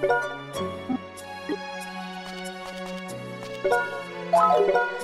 Thank you.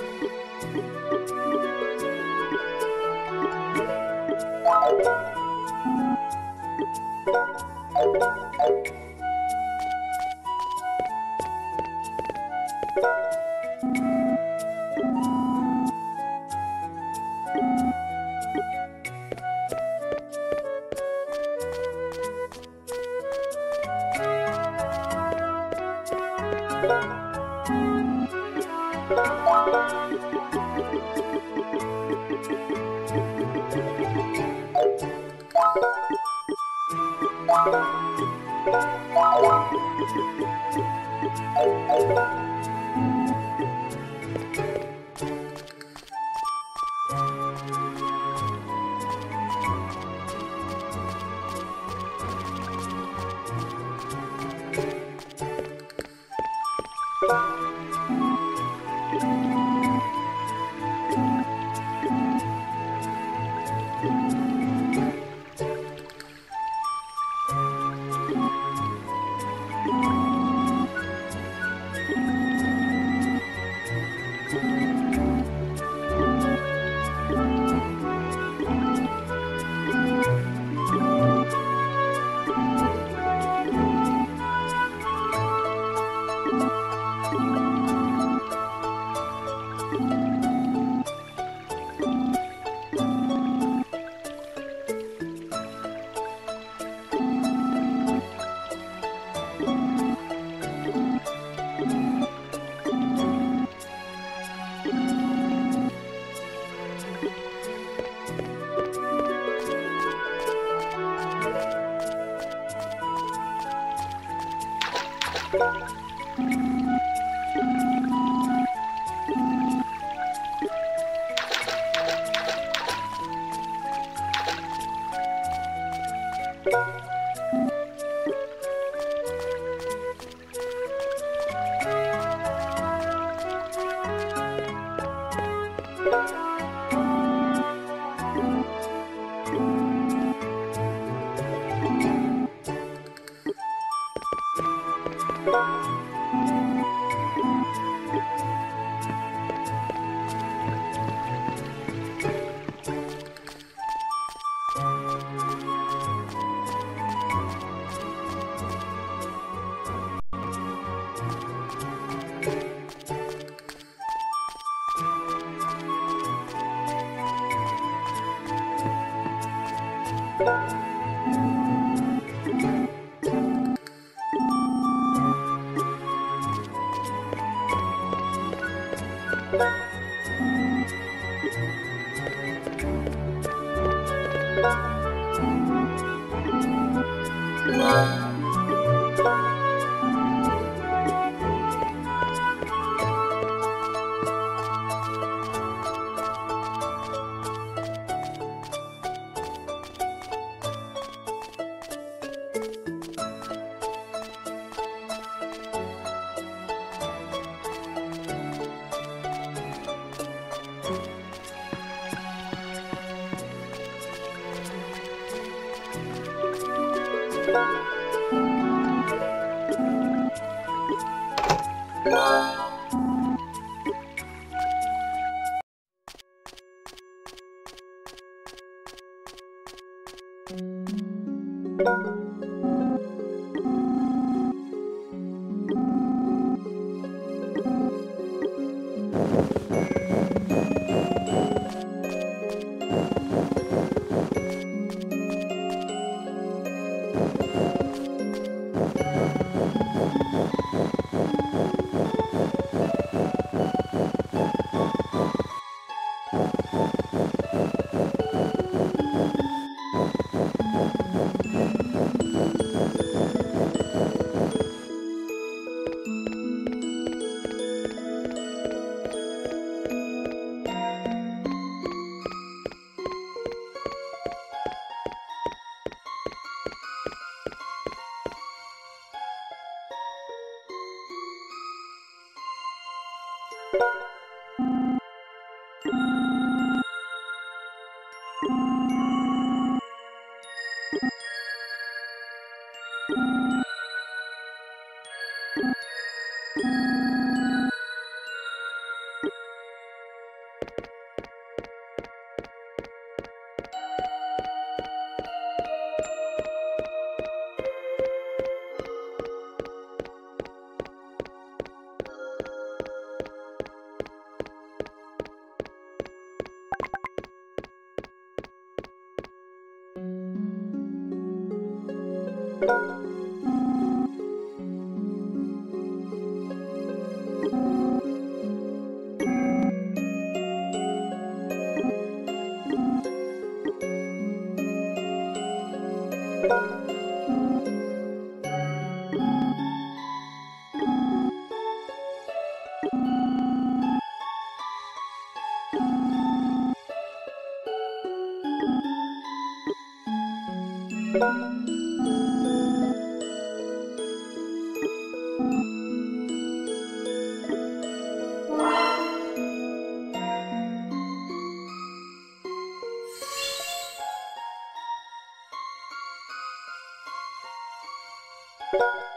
You.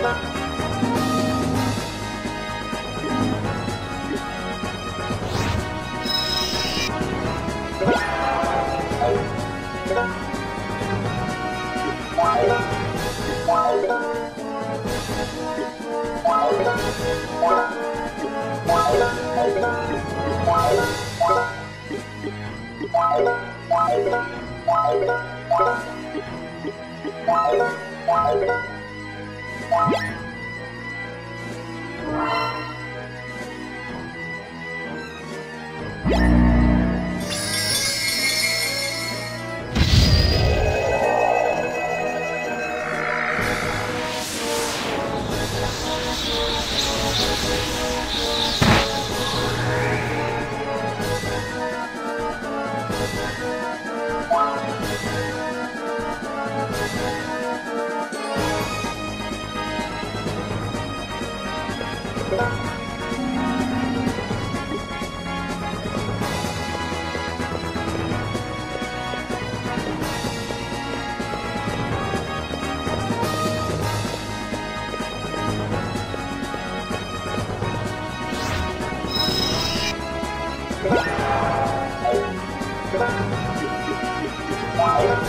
Bye. Wow.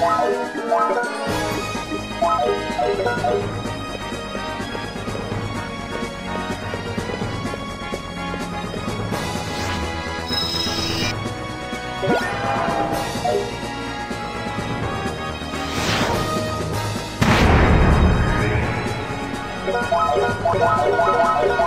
Wow, wow, wow, wow.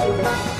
Música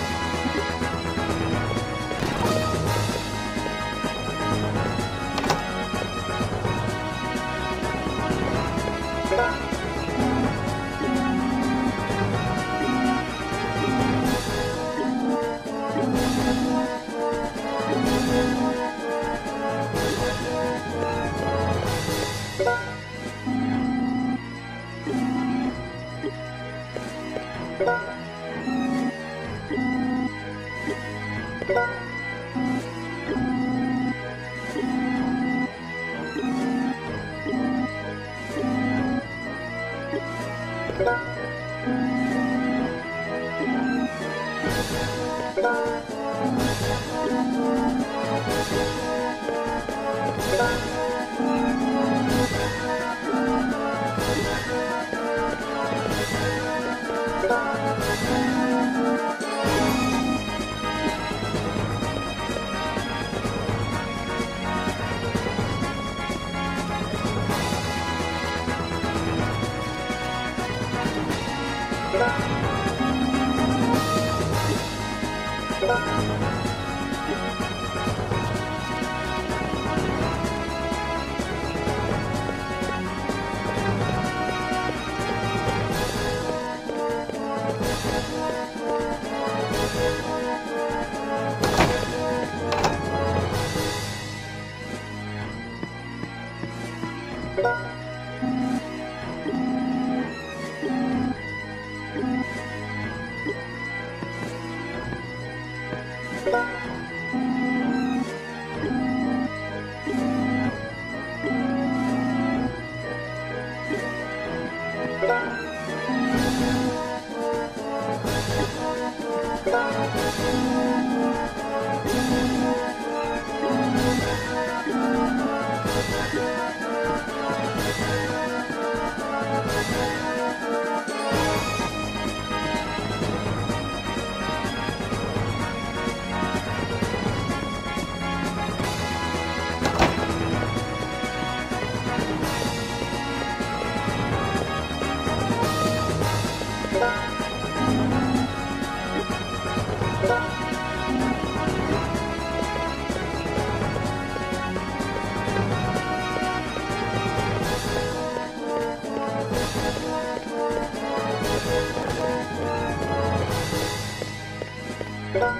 Bye. you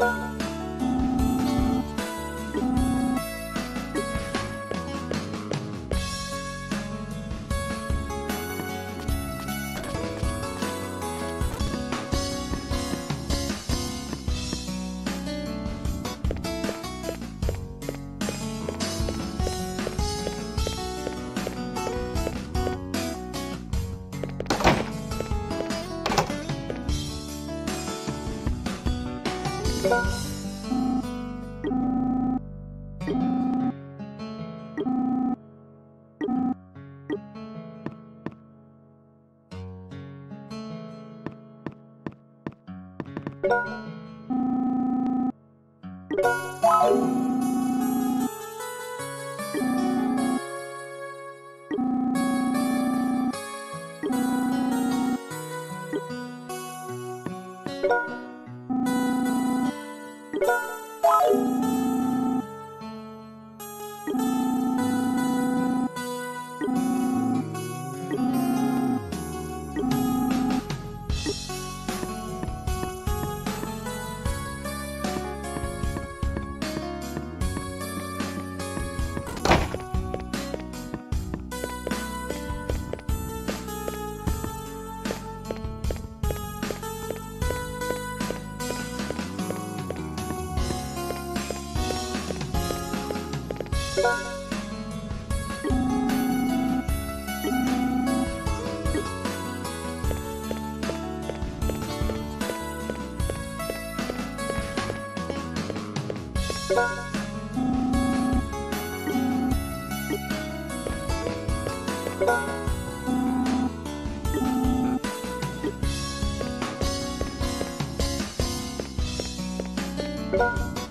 you Thank